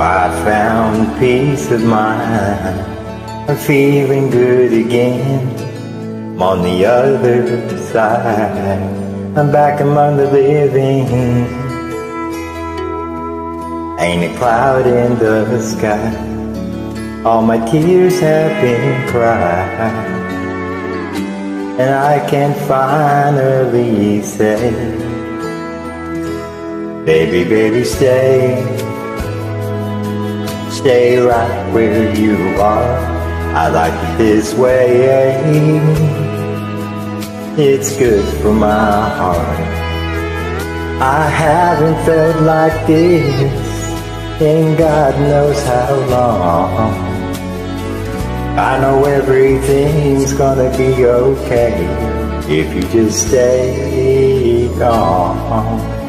found peace of mind. I'm feeling good again. I'm on the other side. I'm back among the living. Ain't a cloud in the sky. All my tears have been cried. And I can finally say, Baby, baby, stay. Stay right where you are. I like it this way. It's good for my heart. I haven't felt like this in God knows how long. I know everything's gonna be okay if you just stay calm.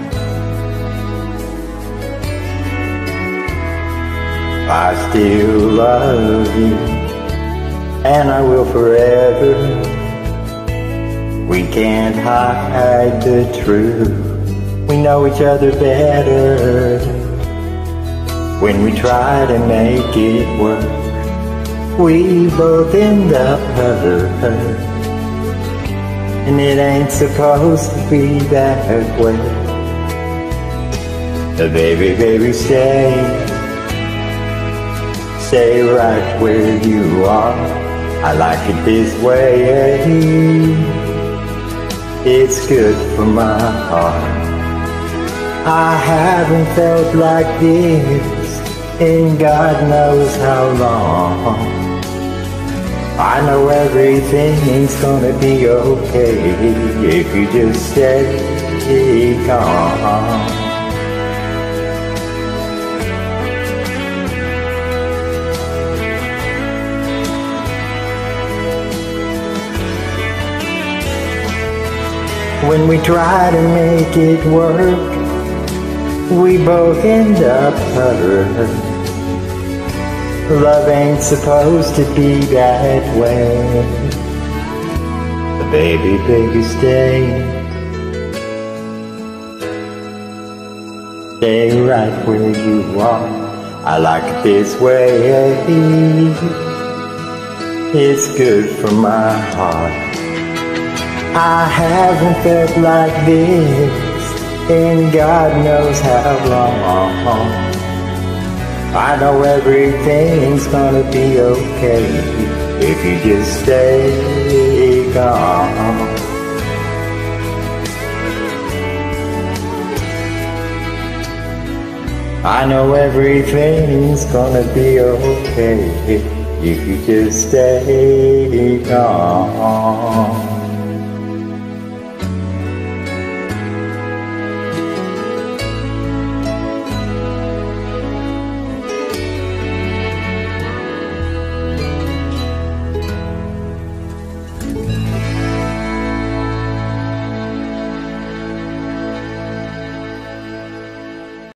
I still love you, and I will forever. We can't hide the truth. We know each other better when we try to make it work. We both end up hurt, and it ain't supposed to be that way. The baby, baby, stay. Stay right where you are. I like it this way. Eh? It's good for my heart. I haven't felt like this in God knows how long. I know everything's gonna be okay if you just stay calm. When we try to make it work, we both end up hurt. Love ain't supposed to be that way. Baby, baby, stay. Stay right where you are. I like it this way. It's good for my heart. I haven't felt like this in God knows how long. I know everything's gonna be okay if you just stay calm. I know everything's gonna be okay if you just stay calm.